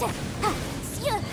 Yeah.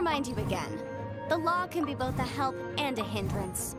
Remind you again. The law can be both a help and a hindrance.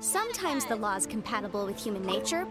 Sometimes the law is compatible with human nature,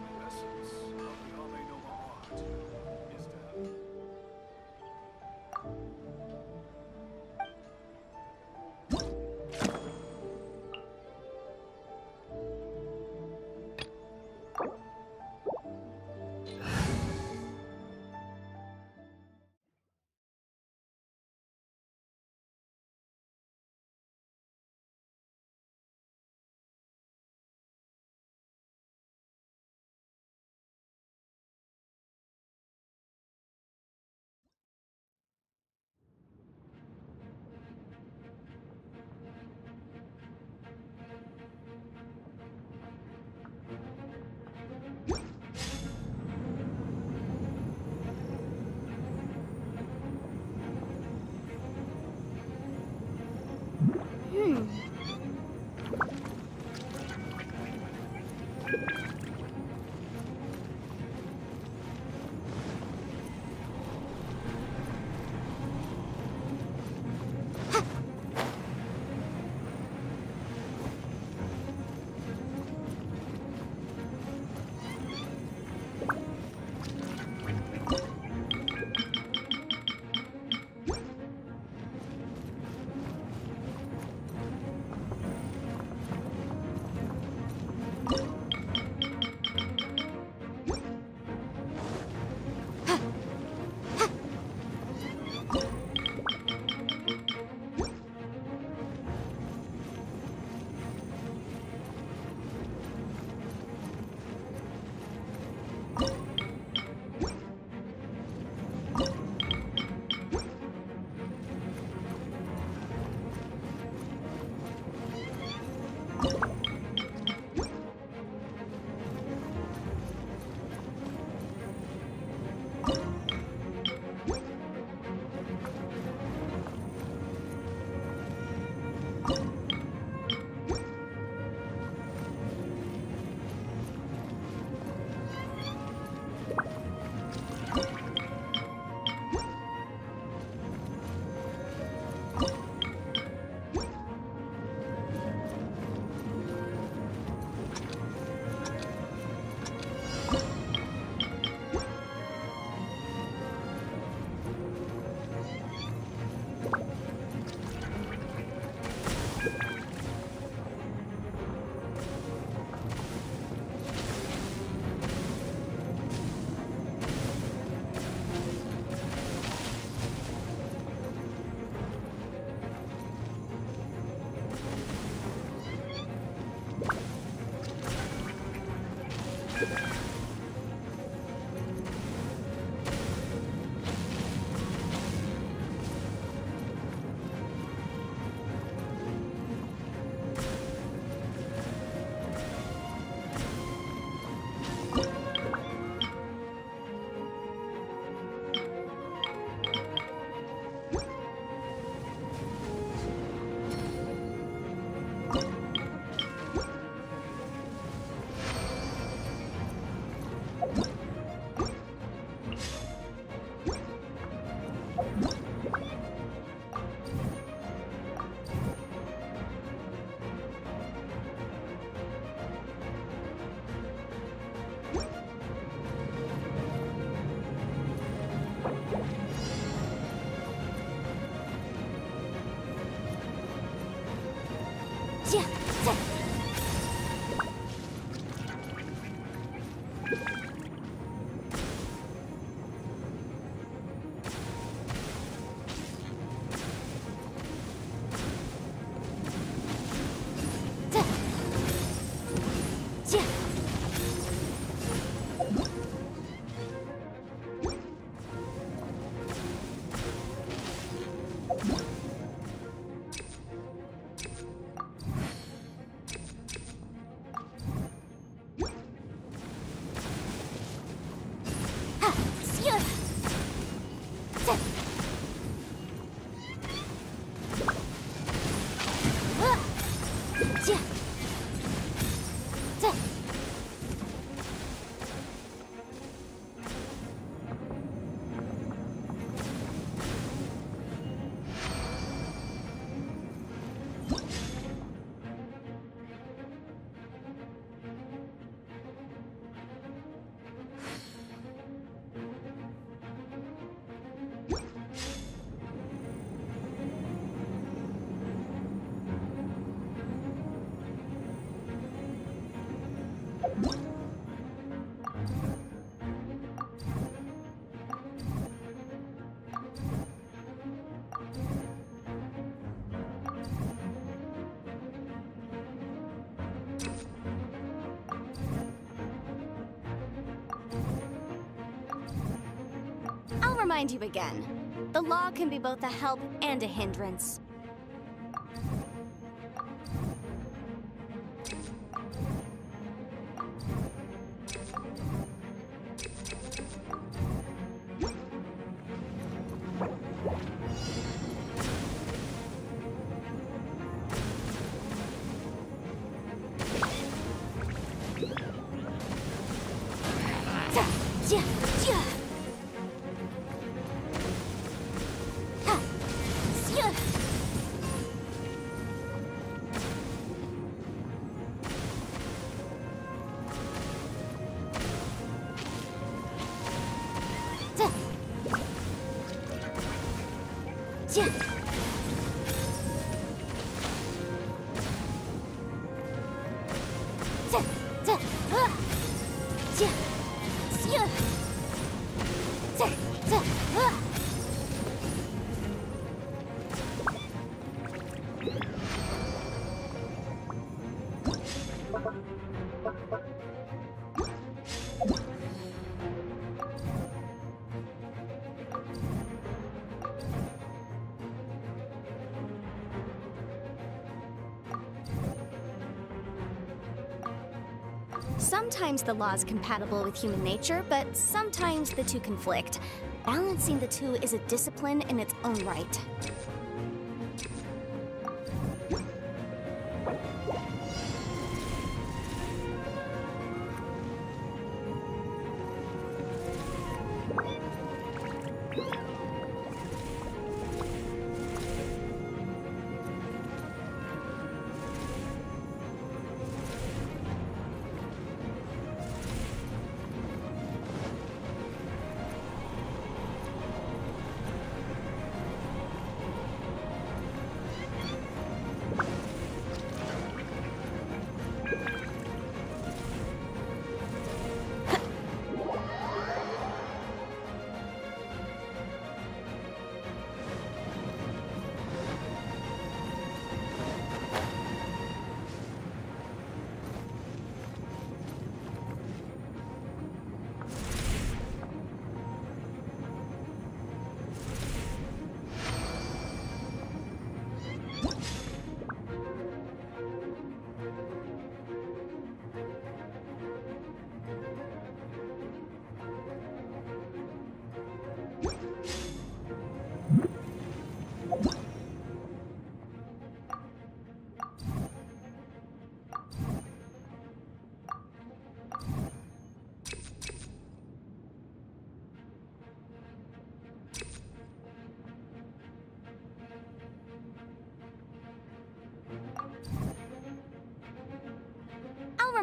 I'll remind you again. The law can be both a help and a hindrance. 再见。Sometimes the law is compatible with human nature, but sometimes the two conflict. Balancing the two is a discipline in its own right.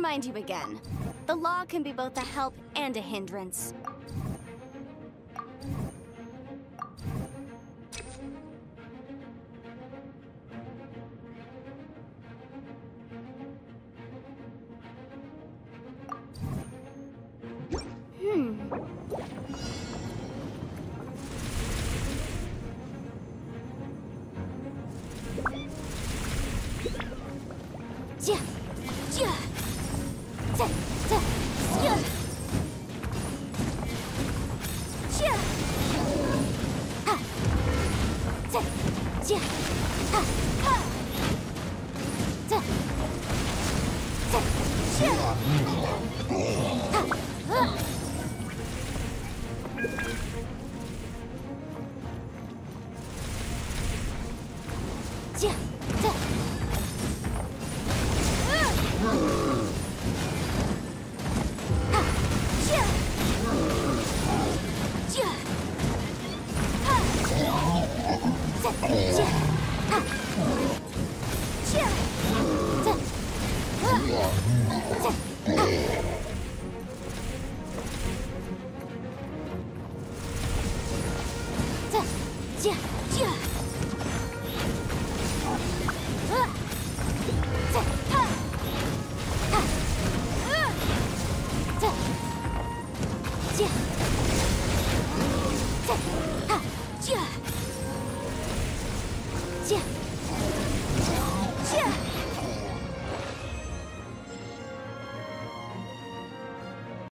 remind you again, the law can be both a help and a hindrance. Hmm. Yeah. Yeah. Cover! 剑剑